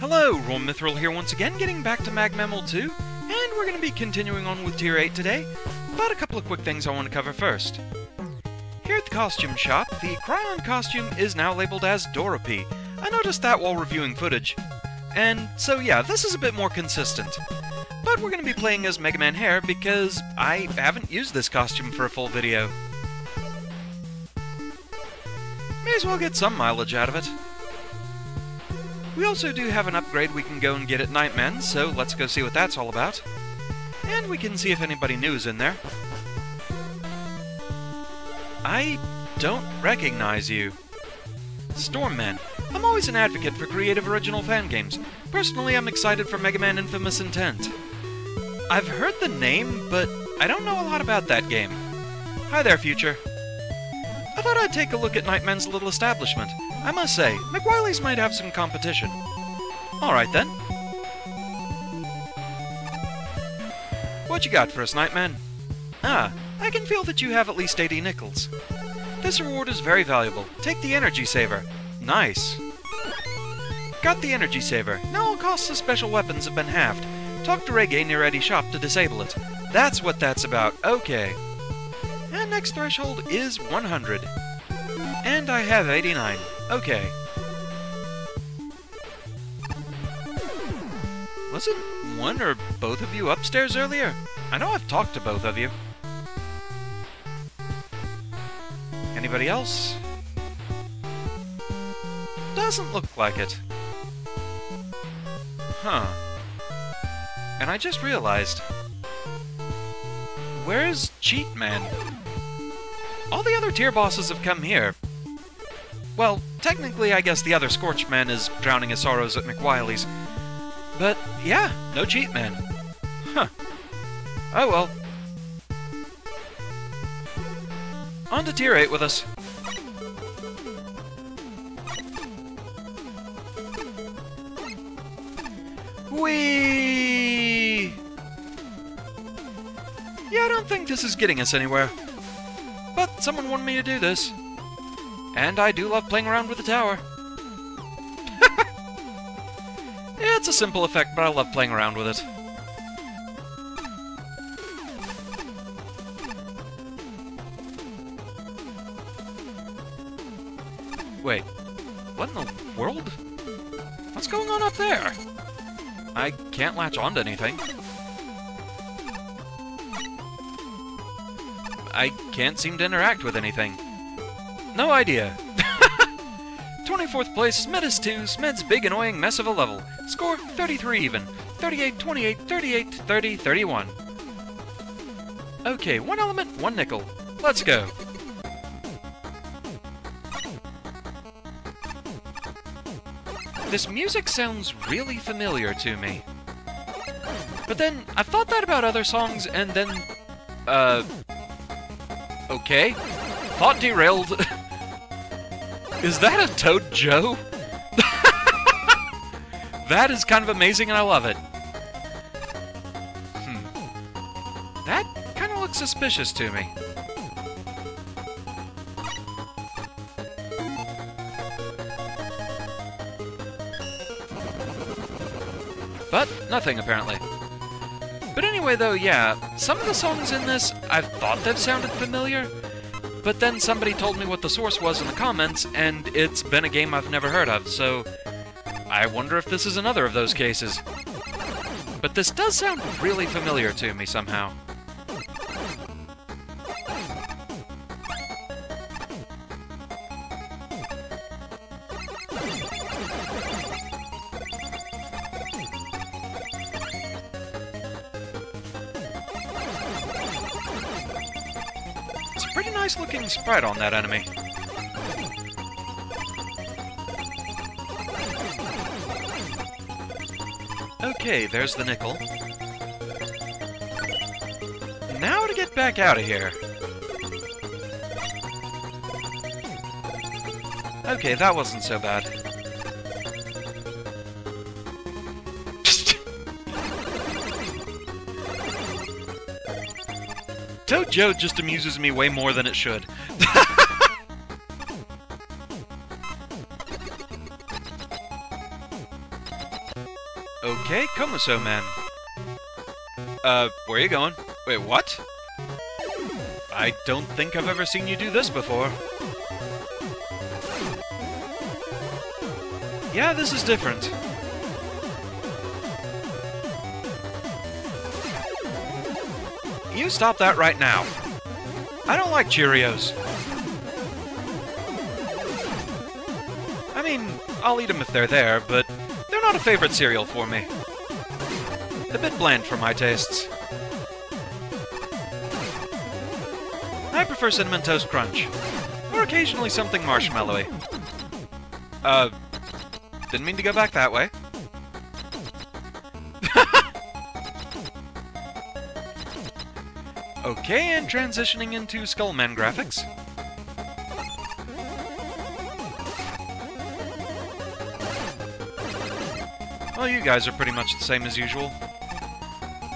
Hello, Roahm Mythril here once again, getting back to Mag Mammal 2, and we're going to be continuing on with Tier 8 today, but a couple of quick things I want to cover first. Here at the costume shop, the Cryon costume is now labeled as Dorapy. I noticed that while reviewing footage. And so yeah, this is a bit more consistent. But we're going to be playing as Mega Man Hair because I haven't used this costume for a full video. May as well get some mileage out of it. We also do have an upgrade we can go and get at Nightman, so let's go see what that's all about. And we can see if anybody new is in there. I don't recognize you. Stormman. I'm always an advocate for creative original fan games. Personally, I'm excited for Mega Man Infamous Intent. I've heard the name, but I don't know a lot about that game. Hi there, Future. I thought I'd take a look at Nightman's little establishment. I must say, McWily's might have some competition. Alright then. What you got for us, Nightman? Ah, I can feel that you have at least 80 nickels. This reward is very valuable. Take the Energy Saver. Nice. Got the Energy Saver. Now all costs of special weapons have been halved. Talk to Reggae near Eddie's shop to disable it. That's what that's about. Okay. And next threshold is 100. And I have 89. Okay. Was it one or both of you upstairs earlier? I know I've talked to both of you. Anybody else? Doesn't look like it. Huh. And I just realized... Where's Cheat Man? All the other tier bosses have come here. Well, technically, I guess the other Scorched Man is drowning his sorrows at McWily's. But, yeah, no Cheat Man. Huh. Oh well. On to Tier 8 with us. Whee! Yeah, I don't think this is getting us anywhere. But someone wanted me to do this. And I do love playing around with the tower. it's a simple effect, but I love playing around with it. Wait, what in the world? What's going on up there? I can't latch onto anything. I can't seem to interact with anything. No idea. 24th place, Smedis 2, Smed's big annoying mess of a level. Score 33 even. 38, 28, 38, 30, 31. Okay, one element, one nickel. Let's go. This music sounds really familiar to me. But then, I've thought that about other songs, and then... Uh... Okay. Thought derailed. is that a Toad Joe? that is kind of amazing, and I love it. Hmm. That kind of looks suspicious to me. But nothing, apparently. But anyway, though, yeah, some of the songs in this, I've thought they've sounded familiar, but then somebody told me what the source was in the comments, and it's been a game I've never heard of, so I wonder if this is another of those cases. But this does sound really familiar to me somehow. Nice looking sprite on that enemy. Okay, there's the nickel. Now to get back out of here. Okay, that wasn't so bad. Joe just amuses me way more than it should. okay, come so man. Uh, where are you going? Wait, what? I don't think I've ever seen you do this before. Yeah, this is different. You stop that right now. I don't like Cheerios. I mean, I'll eat them if they're there, but they're not a favorite cereal for me. A bit bland for my tastes. I prefer Cinnamon Toast Crunch, or occasionally something marshmallowy. Uh, didn't mean to go back that way. Okay, and transitioning into Skullman graphics. Well, you guys are pretty much the same as usual.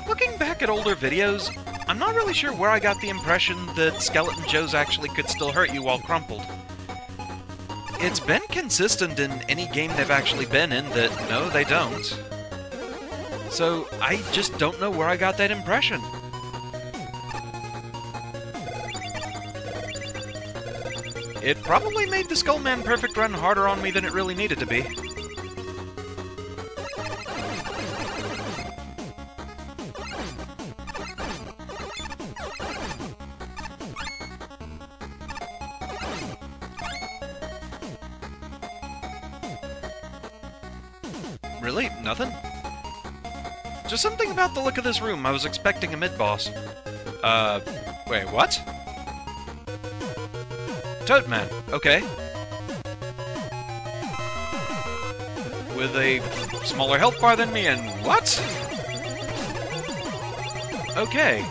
Looking back at older videos, I'm not really sure where I got the impression that Skeleton Joes actually could still hurt you while crumpled. It's been consistent in any game they've actually been in that no, they don't. So, I just don't know where I got that impression. It probably made the Skullman Perfect run harder on me than it really needed to be. Really? Nothing? Just something about the look of this room. I was expecting a mid-boss. Uh, wait, what? Toadman, okay. With a smaller health bar than me and what? Okay.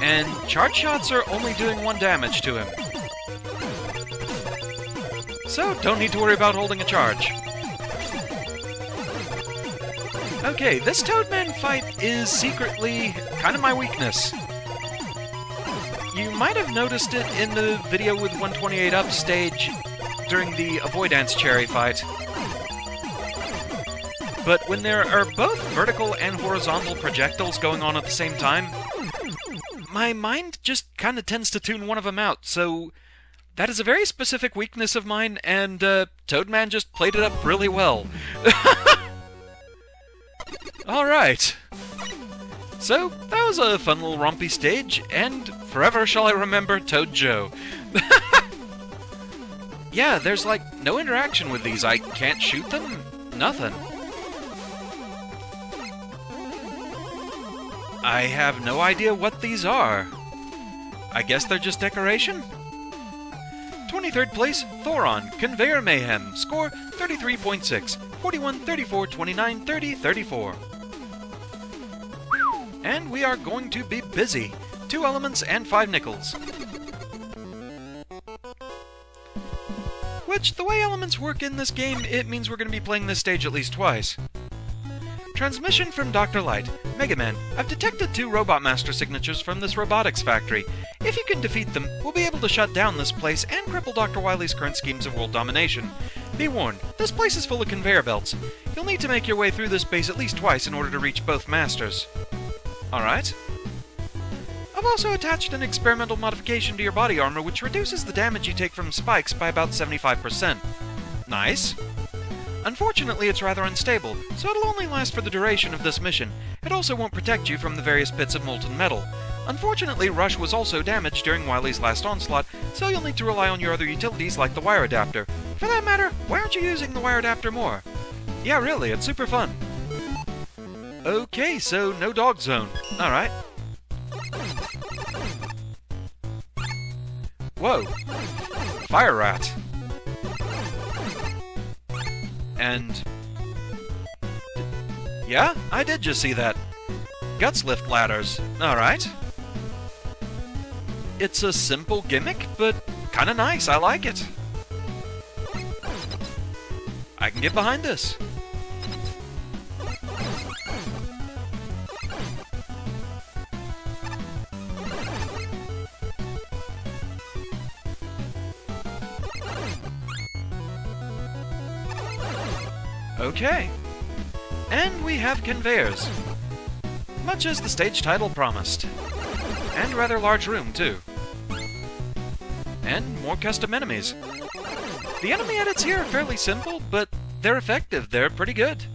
And charge shots are only doing one damage to him. So, don't need to worry about holding a charge. Okay, this Toadman fight is secretly kind of my weakness. You might have noticed it in the video with 128 up stage during the Avoidance Cherry fight. But when there are both vertical and horizontal projectiles going on at the same time, my mind just kind of tends to tune one of them out, so that is a very specific weakness of mine, and uh, Toadman just played it up really well. Alright. So, that was a fun little rompy stage, and forever shall I remember Toad Joe. yeah, there's like no interaction with these. I can't shoot them, nothing. I have no idea what these are. I guess they're just decoration? 23rd place, Thoron, Conveyor Mayhem, score 33.6, 41, 34, 29, 30, 34. And we are going to be busy. Two elements and five nickels. Which, the way elements work in this game, it means we're going to be playing this stage at least twice. Transmission from Dr. Light. Mega Man, I've detected two Robot Master signatures from this robotics factory. If you can defeat them, we'll be able to shut down this place and cripple Dr. Wily's current schemes of world domination. Be warned, this place is full of conveyor belts. You'll need to make your way through this base at least twice in order to reach both masters. Alright. I've also attached an experimental modification to your body armor which reduces the damage you take from spikes by about 75%. Nice. Unfortunately, it's rather unstable, so it'll only last for the duration of this mission. It also won't protect you from the various bits of molten metal. Unfortunately, Rush was also damaged during Wily's last onslaught, so you'll need to rely on your other utilities like the wire adapter. For that matter, why aren't you using the wire adapter more? Yeah, really, it's super fun. Okay, so no dog zone. Alright. Whoa. Fire rat. And... Yeah, I did just see that. Guts lift ladders. Alright. It's a simple gimmick, but kinda nice. I like it. I can get behind this. Okay. And we have conveyors. Much as the stage title promised. And rather large room, too. And more custom enemies. The enemy edits here are fairly simple, but they're effective. They're pretty good.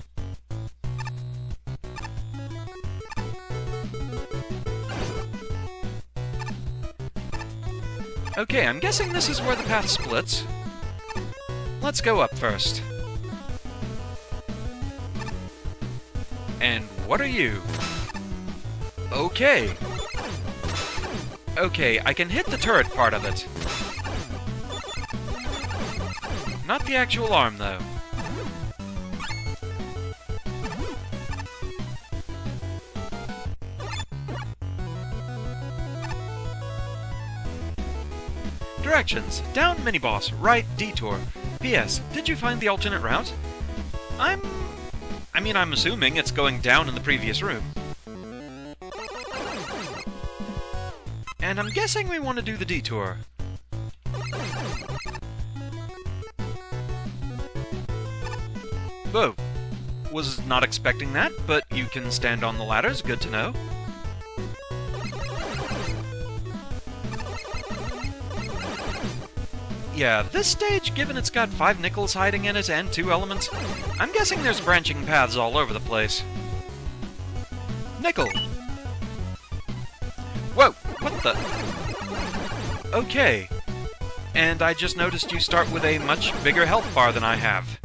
Okay, I'm guessing this is where the path splits. Let's go up first. And what are you? Okay. Okay, I can hit the turret part of it. Not the actual arm, though. Directions. Down mini-boss, right detour. P.S. Did you find the alternate route? I'm... I mean, I'm assuming it's going down in the previous room. And I'm guessing we want to do the detour. Whoa. Was not expecting that, but you can stand on the ladders, good to know. Yeah, this stage, given it's got five nickels hiding in it and two elements, I'm guessing there's branching paths all over the place. Nickel! Whoa! What the? Okay. And I just noticed you start with a much bigger health bar than I have.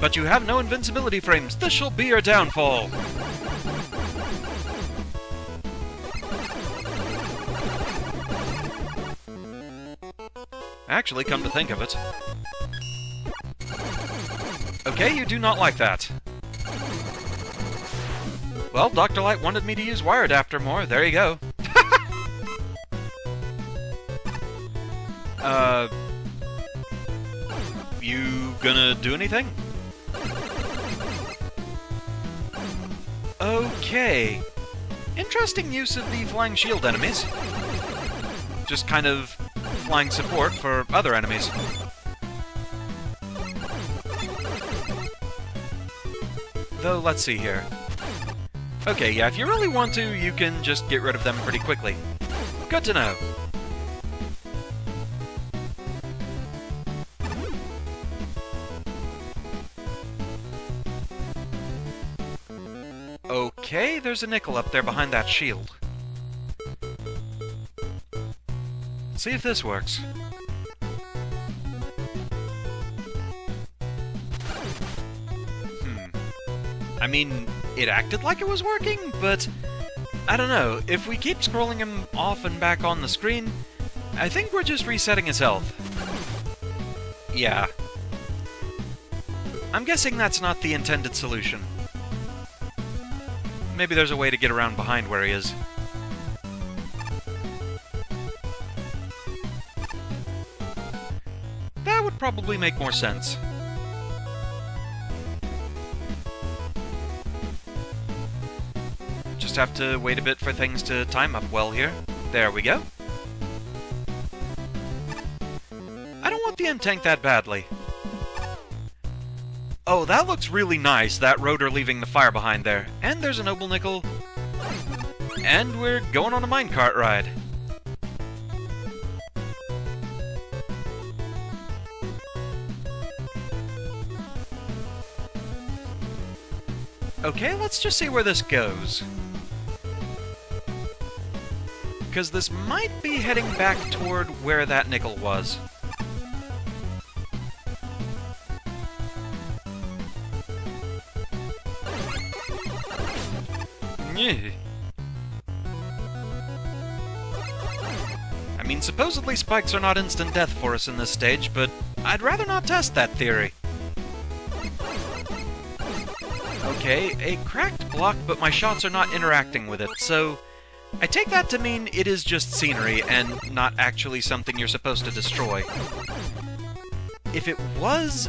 But you have no invincibility frames. This shall be your downfall. Actually, come to think of it. Okay, you do not like that. Well, Dr. Light wanted me to use wire adapter more. There you go. uh... You gonna do anything? Okay. Interesting use of the flying shield enemies. Just kind of flying support for other enemies. Though, let's see here. Okay, yeah, if you really want to, you can just get rid of them pretty quickly. Good to know. Okay, there's a nickel up there behind that shield. See if this works. Hmm. I mean, it acted like it was working, but... I don't know, if we keep scrolling him off and back on the screen, I think we're just resetting his health. Yeah. I'm guessing that's not the intended solution. Maybe there's a way to get around behind where he is. Probably make more sense. Just have to wait a bit for things to time up well here. There we go. I don't want the M-Tank that badly. Oh, that looks really nice, that rotor leaving the fire behind there. And there's a Noble Nickel. And we're going on a minecart ride. Okay, let's just see where this goes. Because this might be heading back toward where that nickel was. I mean, supposedly spikes are not instant death for us in this stage, but I'd rather not test that theory. Okay, a cracked block, but my shots are not interacting with it, so... I take that to mean it is just scenery, and not actually something you're supposed to destroy. If it was,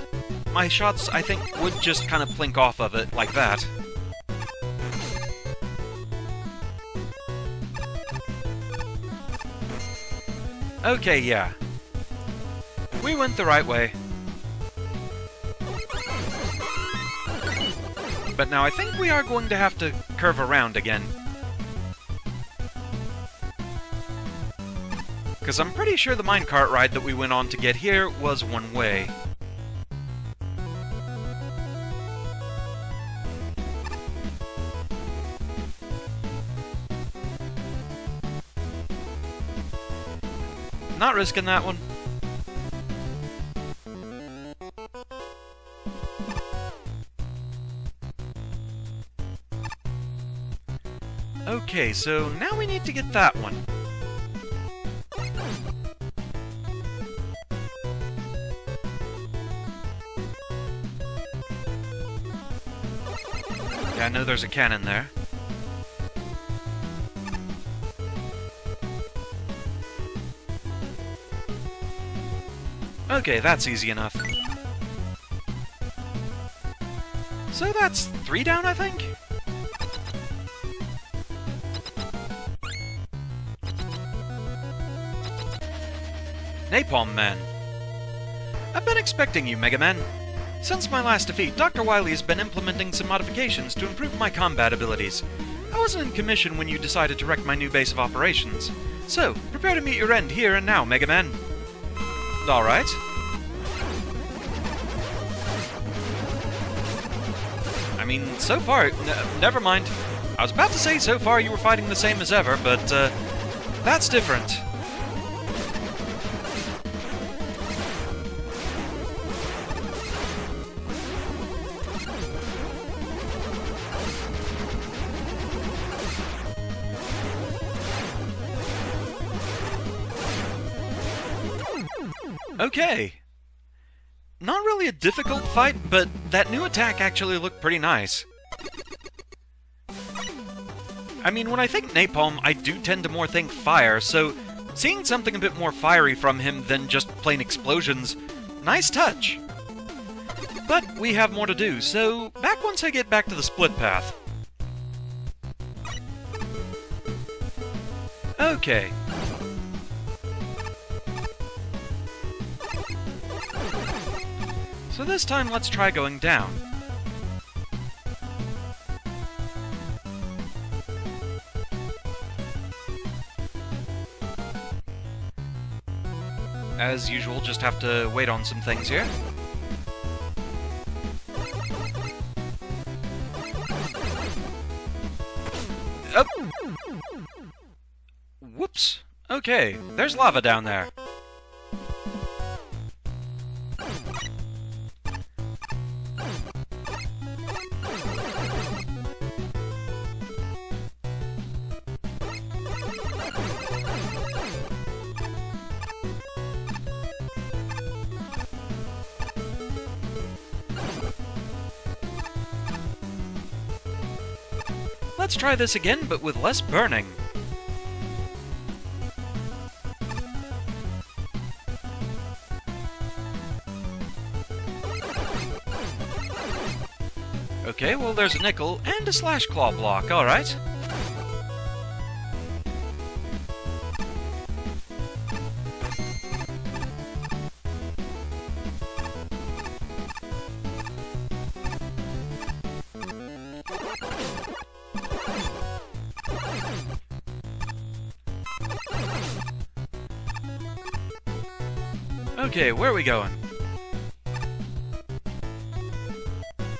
my shots, I think, would just kind of plink off of it like that. Okay, yeah. We went the right way. But now I think we are going to have to curve around again. Because I'm pretty sure the minecart ride that we went on to get here was one way. Not risking that one. Okay, so now we need to get that one. Yeah, I know there's a cannon there. Okay, that's easy enough. So that's three down, I think? Napalm Man. I've been expecting you, Mega Man. Since my last defeat, Dr. Wily has been implementing some modifications to improve my combat abilities. I wasn't in commission when you decided to wreck my new base of operations. So, prepare to meet your end here and now, Mega Man. Alright. I mean, so far, never mind. I was about to say so far you were fighting the same as ever, but uh, that's different. Okay. Not really a difficult fight, but that new attack actually looked pretty nice. I mean, when I think napalm, I do tend to more think fire, so seeing something a bit more fiery from him than just plain explosions, nice touch. But we have more to do, so back once I get back to the split path. Okay, So this time, let's try going down. As usual, just have to wait on some things here. Oh! Whoops! Okay, there's lava down there. Let's try this again, but with less burning. Okay, well there's a nickel and a slash claw block, alright. Okay, where are we going?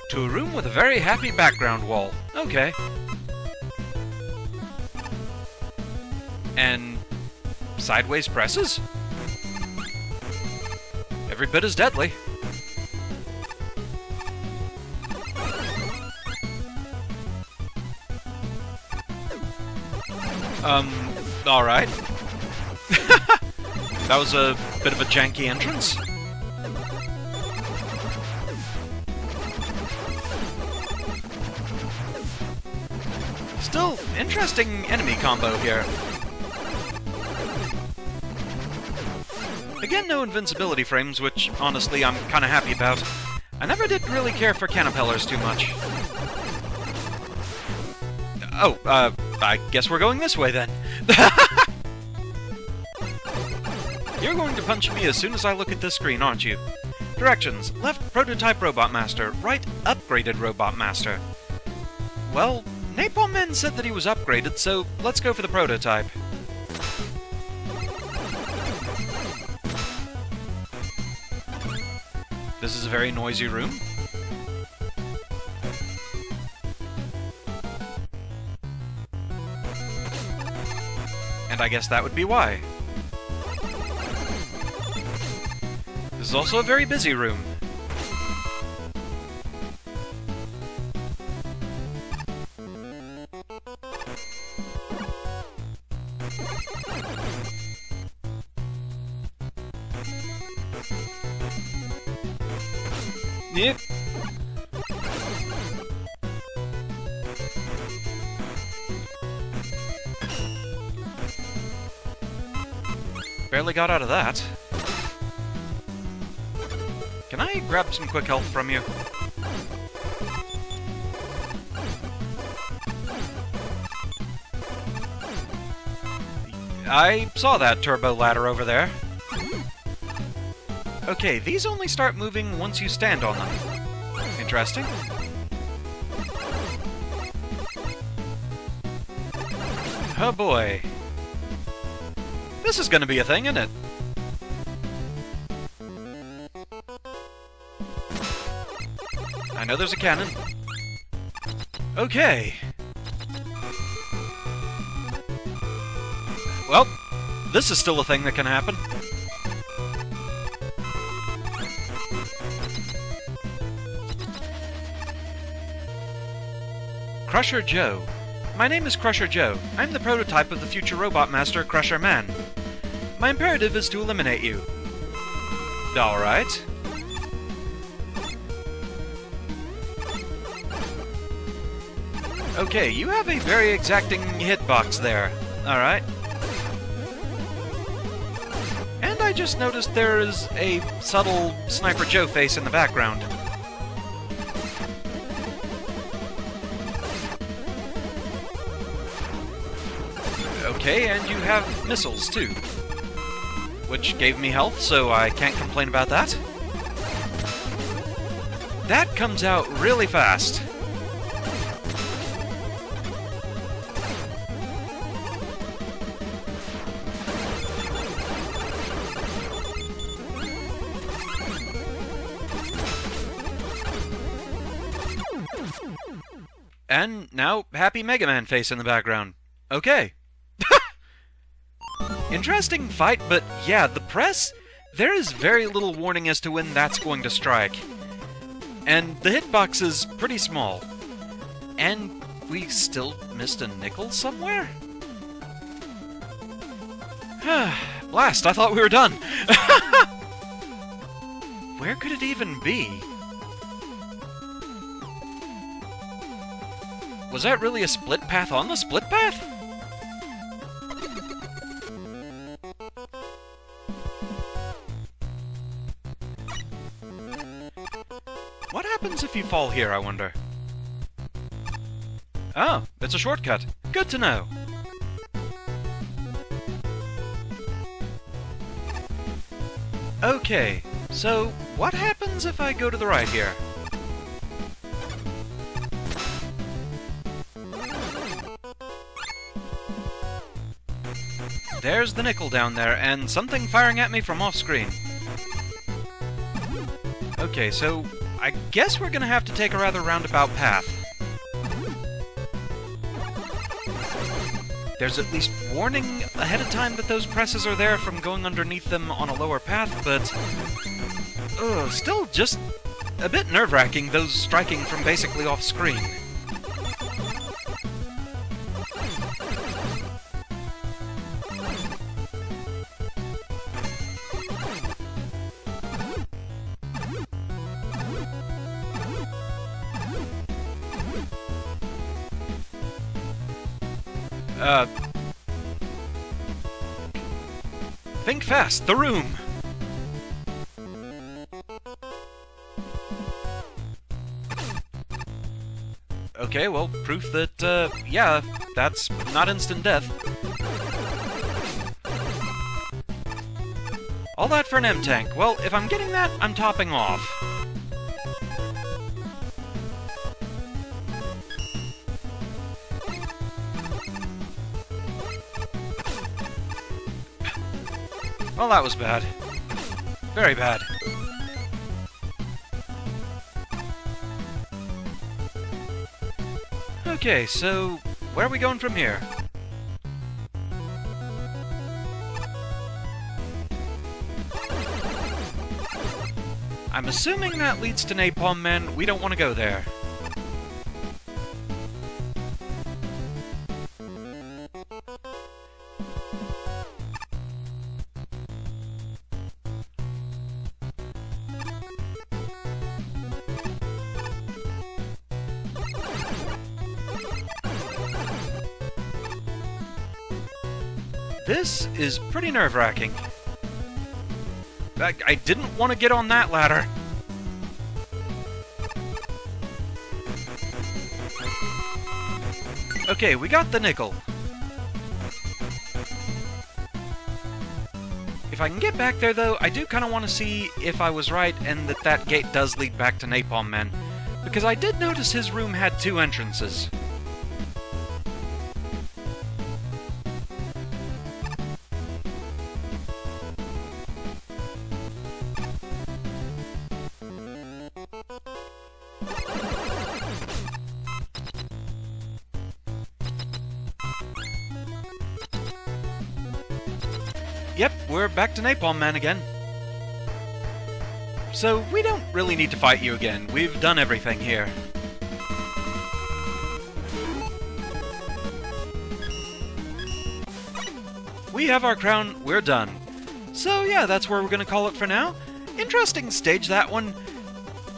To a room with a very happy background wall. Okay. And... sideways presses? Every bit as deadly. Um, alright. That was a Bit of a janky entrance. Still, interesting enemy combo here. Again, no invincibility frames, which, honestly, I'm kinda happy about. I never did really care for canapellars too much. Oh, uh, I guess we're going this way then. You're going to punch me as soon as I look at this screen, aren't you? Directions. Left, prototype Robot Master. Right, upgraded Robot Master. Well, Napalm Man said that he was upgraded, so let's go for the prototype. This is a very noisy room. And I guess that would be why. Is also a very busy room. Barely got out of that. Grab some quick help from you? I saw that turbo ladder over there. Okay, these only start moving once you stand on them. Interesting. Oh boy. This is gonna be a thing, isn't it? I know there's a cannon. Okay. Well, this is still a thing that can happen. Crusher Joe. My name is Crusher Joe. I'm the prototype of the future robot master, Crusher Man. My imperative is to eliminate you. Alright. Okay, you have a very exacting hitbox there. Alright. And I just noticed there is a subtle Sniper Joe face in the background. Okay, and you have missiles too. Which gave me health, so I can't complain about that. That comes out really fast. Happy Mega Man face in the background. Okay. Interesting fight, but yeah, the press, there is very little warning as to when that's going to strike. And the hitbox is pretty small. And we still missed a nickel somewhere? Blast, I thought we were done! Where could it even be? Was that really a split path on the split path? What happens if you fall here, I wonder? Oh, it's a shortcut. Good to know. Okay, so what happens if I go to the right here? There's the nickel down there, and something firing at me from off-screen. Okay, so I guess we're gonna have to take a rather roundabout path. There's at least warning ahead of time that those presses are there from going underneath them on a lower path, but... Ugh, still just a bit nerve-wracking, those striking from basically off-screen. Fast! The room! Okay, well, proof that, uh, yeah, that's not instant death. All that for an M-Tank. Well, if I'm getting that, I'm topping off. Well, that was bad. Very bad. Okay, so where are we going from here? I'm assuming that leads to Napalm Man. We don't want to go there. This is pretty nerve-wracking. I, I didn't want to get on that ladder. Okay, we got the nickel. If I can get back there, though, I do kind of want to see if I was right and that that gate does lead back to Napalm Man. Because I did notice his room had two entrances. Yep, we're back to Napalm Man again. So, we don't really need to fight you again. We've done everything here. We have our crown, we're done. So yeah, that's where we're gonna call it for now. Interesting stage, that one.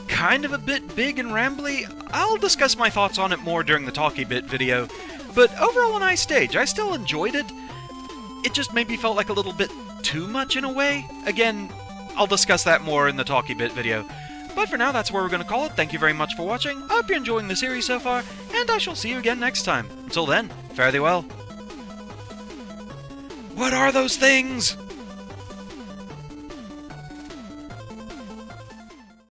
Kind of a bit big and rambly. I'll discuss my thoughts on it more during the Talkie Bit video. But overall a nice stage, I still enjoyed it. It just maybe felt like a little bit too much in a way. Again, I'll discuss that more in the Talkie Bit video. But for now, that's where we're going to call it. Thank you very much for watching. I hope you're enjoying the series so far, and I shall see you again next time. Until then, fare thee well. What are those things?